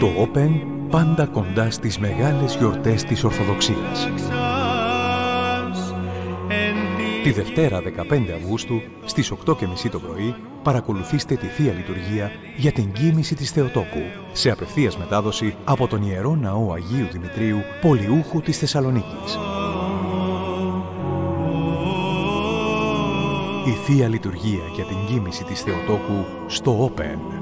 Το Open πάντα κοντά στις μεγάλες γιορτές της Ορθοδοξίας. Τη Δευτέρα 15 Αυγούστου στις 8.30 το πρωί παρακολουθήστε τη Θεία Λειτουργία για την κίνηση της Θεοτόκου σε απευθείας μετάδοση από τον Ιερό Ναό Αγίου Δημητρίου Πολιούχου της Θεσσαλονίκης. Η Θεία Λειτουργία για την κίνηση της Θεοτόκου στο Open.